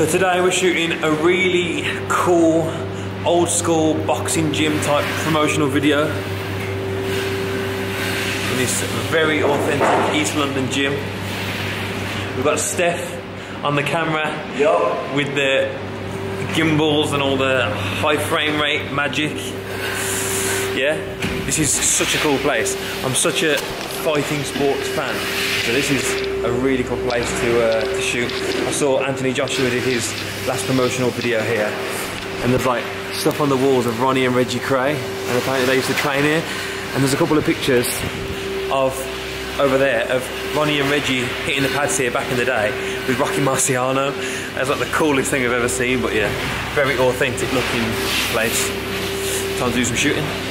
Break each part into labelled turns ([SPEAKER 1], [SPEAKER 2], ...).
[SPEAKER 1] So today we're shooting a really cool, old school boxing gym type promotional video. In this very authentic East London gym. We've got Steph on the camera
[SPEAKER 2] Yup.
[SPEAKER 1] with the gimbals and all the high frame rate magic. Yeah, this is such a cool place. I'm such a fighting sports fan, so this is a really cool place to uh, to shoot. I saw Anthony Joshua did his last promotional video here, and there's like stuff on the walls of Ronnie and Reggie Kray, and apparently they used to train here. And there's a couple of pictures of over there of Ronnie and Reggie hitting the pads here back in the day with Rocky Marciano. That's like the coolest thing I've ever seen, but yeah, very authentic looking place. Time to do some shooting.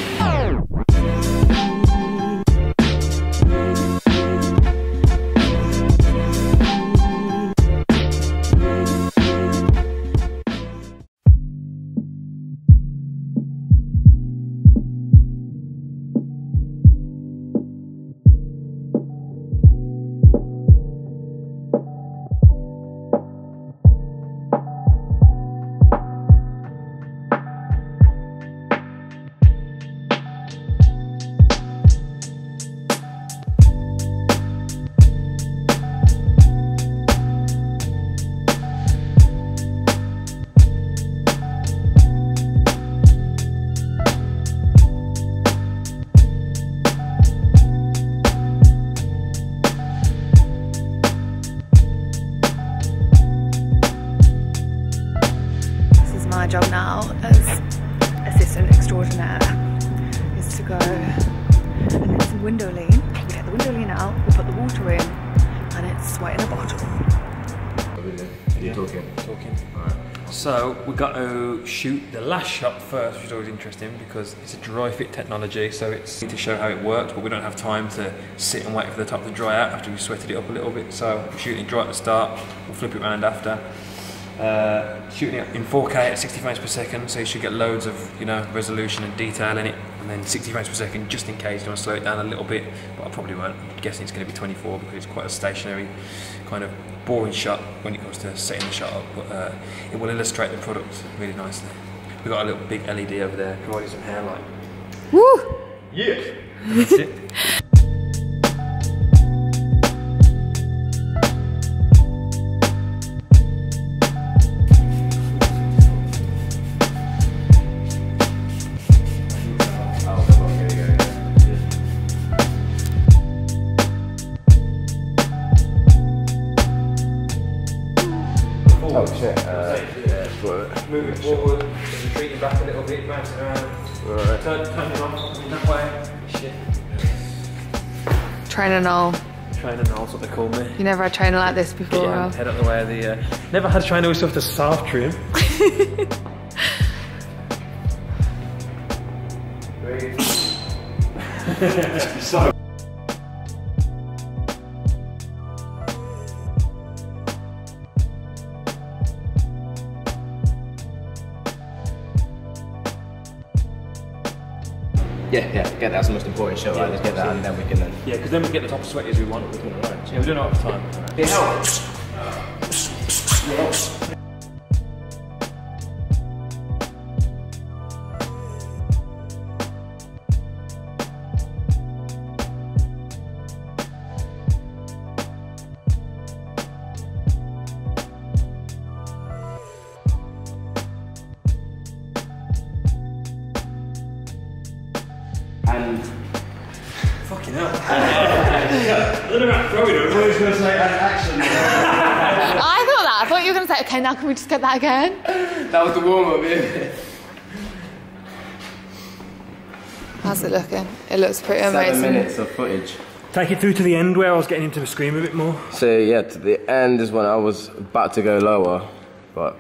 [SPEAKER 3] My job now as assistant extraordinaire is to go and get some Windolene. We get the Windolene out, we put the water in, and it's sweat in a bottle.
[SPEAKER 2] You talking?
[SPEAKER 1] Talking. So we got to shoot the last shot first, which is always interesting because it's a dry fit technology. So it's to show how it works, but we don't have time to sit and wait for the top to dry out after we sweated it up a little bit. So we're shooting dry at the start. We'll flip it around after. Uh, shooting it in 4K at 60 frames per second, so you should get loads of you know resolution and detail in it. And then 60 frames per second, just in case you want to slow it down a little bit, but I probably won't. I'm guessing it's going to be 24 because it's quite a stationary, kind of boring shot when it comes to setting the shot up. But uh, it will illustrate the product really nicely. We've got a little big LED over there providing some hairlight.
[SPEAKER 3] Woo!
[SPEAKER 2] Yeah.
[SPEAKER 1] That's it.
[SPEAKER 2] Shit. Uh, but,
[SPEAKER 1] Moving forward, retreating back a little bit, bouncing around.
[SPEAKER 2] right.
[SPEAKER 1] Turn, turn it on in that way. Shit.
[SPEAKER 3] Trainer Noel.
[SPEAKER 1] Trainer Knowles, what they call me.
[SPEAKER 3] You never had trainer like this before,
[SPEAKER 1] Yeah,
[SPEAKER 3] Rob?
[SPEAKER 1] head up the way of the. Uh, never had a trainer with stuff to soft trim.
[SPEAKER 2] So. Yeah, yeah, get that's the most important shot, right? Let's get that and then we can then.
[SPEAKER 1] Yeah, because then we get the top of sweaty as we want. Yeah, we're doing it all the time.
[SPEAKER 2] It helps. And
[SPEAKER 1] Fucking hell. I don't know about throwing it.
[SPEAKER 2] I was going to say an action.
[SPEAKER 3] I thought that. I thought you were going to say, okay, now can we just get that again?
[SPEAKER 2] that was the warm up, yeah.
[SPEAKER 3] How's it looking? It looks pretty
[SPEAKER 2] Seven
[SPEAKER 3] amazing.
[SPEAKER 2] minutes of footage.
[SPEAKER 1] Take it through to the end where I was getting him to scream a bit more.
[SPEAKER 2] So yeah, to the end is when I was about to go lower, but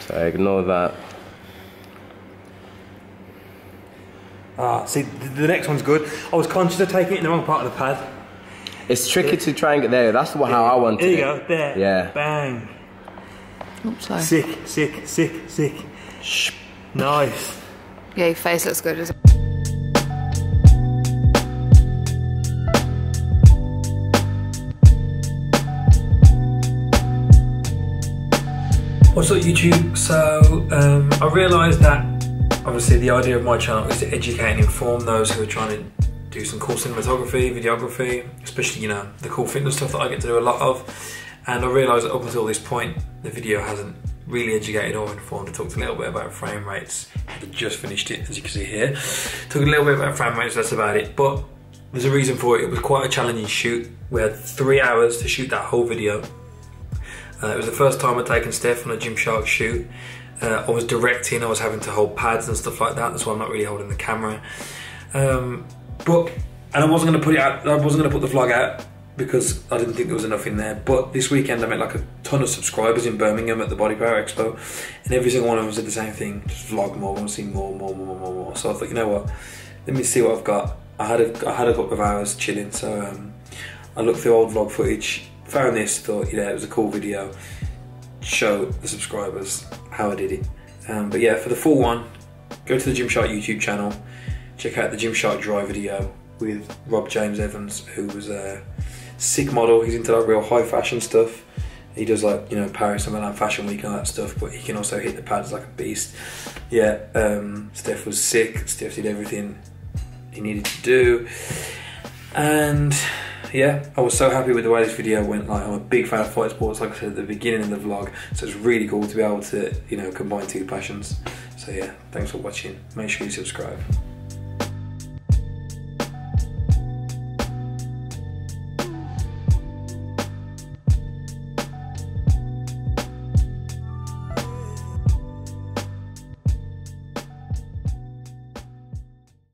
[SPEAKER 2] so ignore that.
[SPEAKER 1] Ah, see, the, the next one's good. I was conscious of taking it in the wrong part of the pad.
[SPEAKER 2] It's tricky to try and get there. That's what, how I wanted
[SPEAKER 1] There you
[SPEAKER 2] it.
[SPEAKER 1] go, there.
[SPEAKER 2] Yeah.
[SPEAKER 1] Bang.
[SPEAKER 3] Oops, sorry.
[SPEAKER 1] Sick, sick, sick, sick. Nice.
[SPEAKER 3] Yeah, your face looks good as
[SPEAKER 1] What's up YouTube? So um, I realised that obviously the idea of my channel is to educate and inform those who are trying to do some cool cinematography, videography, especially you know the cool fitness stuff that I get to do a lot of. And I realised that up until this point, the video hasn't really educated or informed. I talked a little bit about frame rates. I just finished it, as you can see here. Talked a little bit about frame rates. That's about it. But there's a reason for it. It was quite a challenging shoot. We had three hours to shoot that whole video. Uh, it was the first time I'd taken Steph on a Gymshark shoot. Uh, I was directing, I was having to hold pads and stuff like that. That's why I'm not really holding the camera. Um, but and I wasn't going to put it out. I wasn't going to put the vlog out because I didn't think there was enough in there. But this weekend I met like a ton of subscribers in Birmingham at the Body Power Expo, and every single one of them said the same thing: just vlog more, want to see more, more, more, more, more. So I thought, you know what? Let me see what I've got. I had a I had a couple of hours chilling, so um, I looked through old vlog footage, found this, thought, yeah, it was a cool video. Show the subscribers how I did it. Um, but yeah, for the full one, go to the Gymshark YouTube channel, check out the Gymshark dry video with Rob James Evans, who was a sick model. He's into like real high fashion stuff. He does like you know Paris and Milan Fashion Week and all that stuff, but he can also hit the pads like a beast. Yeah, um, Steph was sick. Steph did everything he needed to do, and yeah, I was so happy with the way this video went. Like I'm a big fan of fight sports, like I said at the beginning of the vlog, so it's really cool to be able to you know combine two passions. So yeah, thanks for watching. Make sure you subscribe.